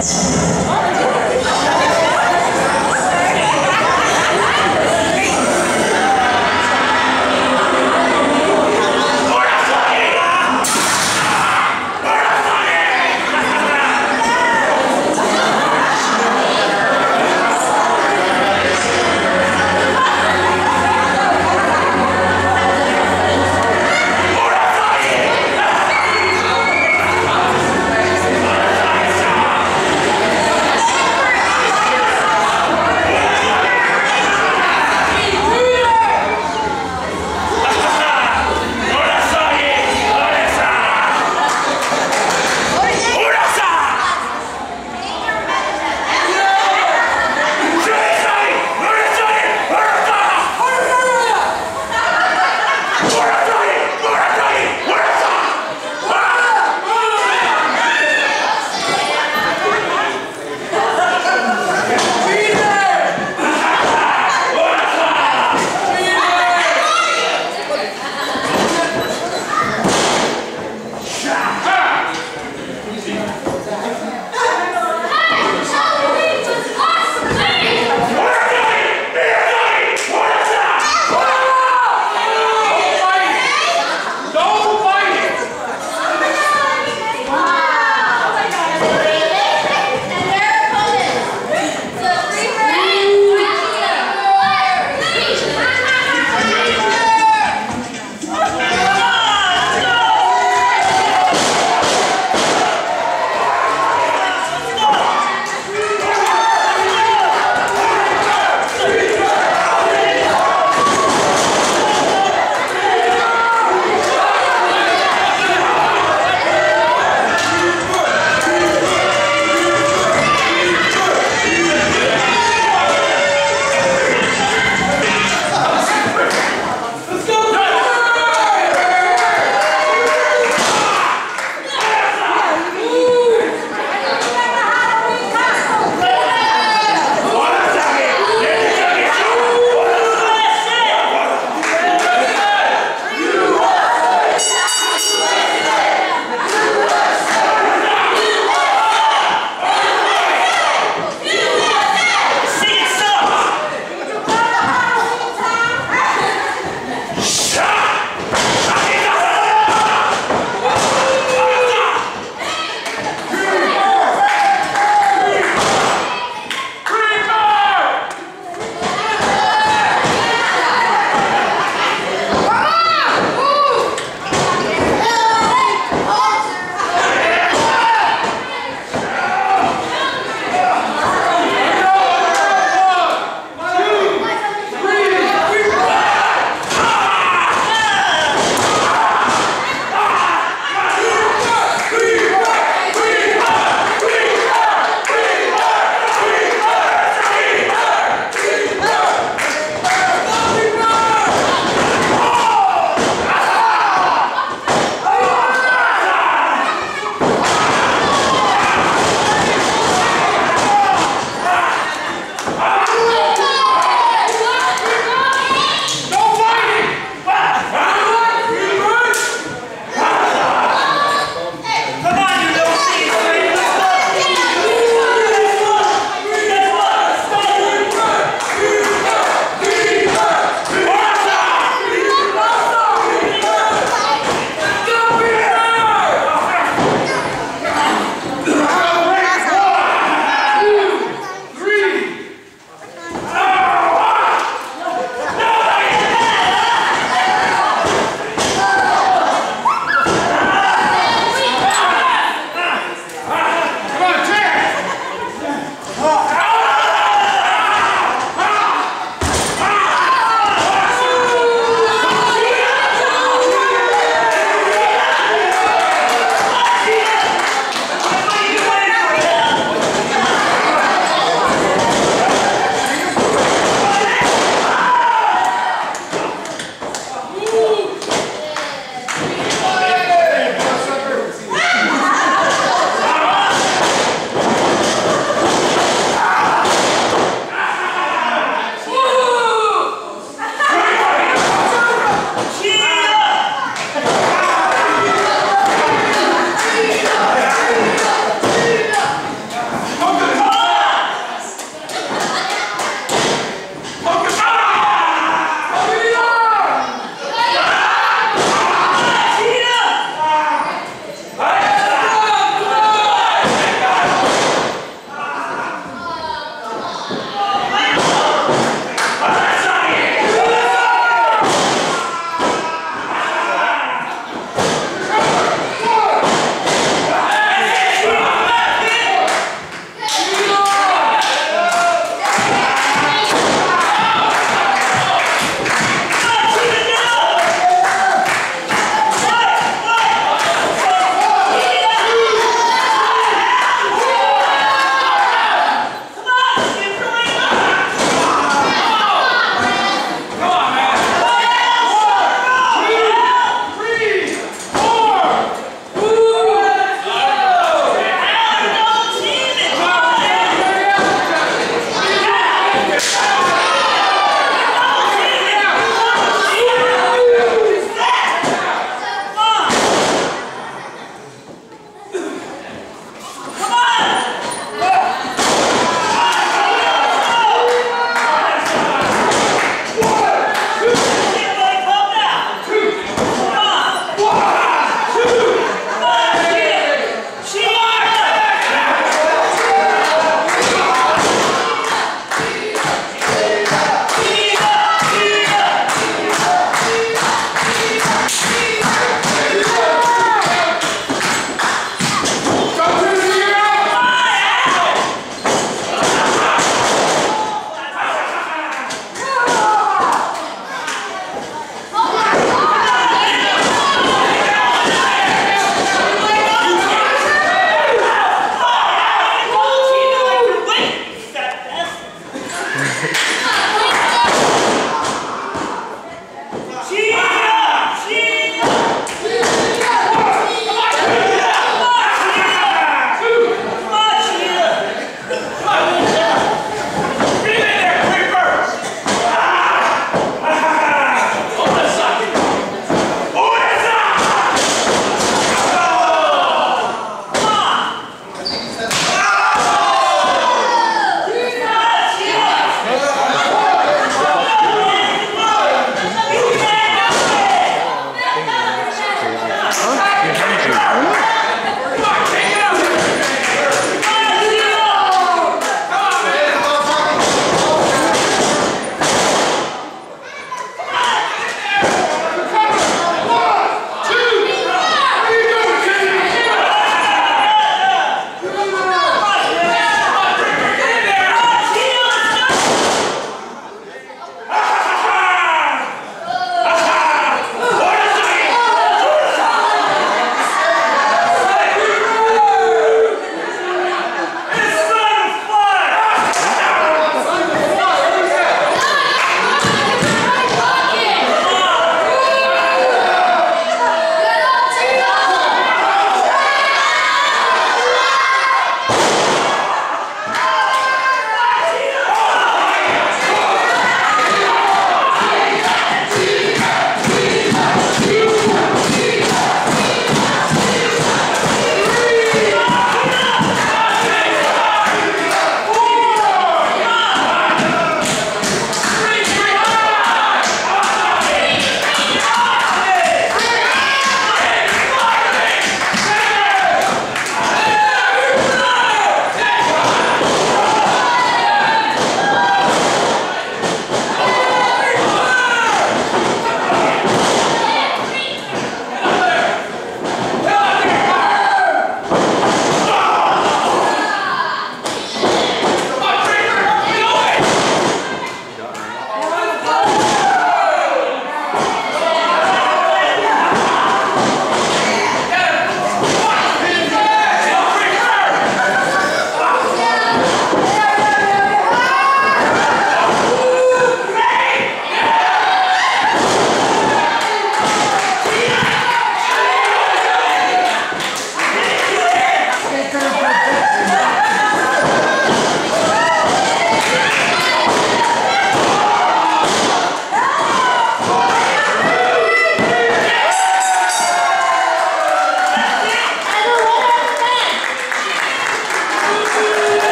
fácil.